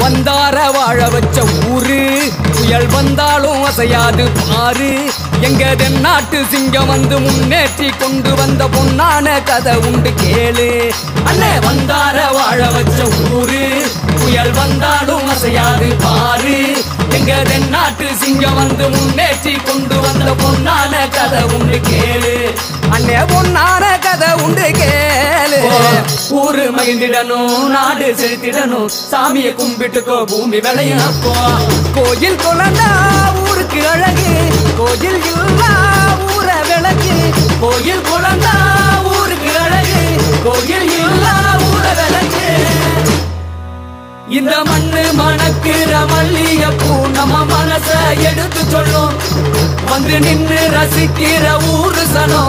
வந்தார வாழ வச்ச ஊரு. புயல் வந்தாலும் அசையாது பாரு. எங்க தென்னாட்டு சிங்கம் வந்து முன்னேற்றி கொண்டு வந்த பொன்னான கதை உண்டு கேளு. அண்ணே வந்தார வாழ வச்ச ஊரு. புயல் வந்தாலும் அசையாது பாரு. எங்க தென்னாட்டு சிங்கம் வந்து முன்னேற்றி கொண்டு வந்த பொன்னான கதை உண்டு கேளு. அண்ணே பொன்னான ஊரு மகிழ்ந்திடணும் நாடு செலுத்திடணும் சாமியை கும்பிட்டுக்கோ பூமி விளையும் அப்போ. கோயில் குழந்தா ஊருக்கு அழகு கோயில் இல்லா ஊர விளக்கு. கோயில் குழந்தா ஊருக்கு அழகு கோயில் இல்லா ஊர விளக்கு. இந்த மண்ணு மணக்கிற பூ நம்ம மனச எடுத்து சொல்லும். வந்து நின்று ரசிக்கிற ஊரு சனம்.